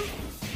Yeah.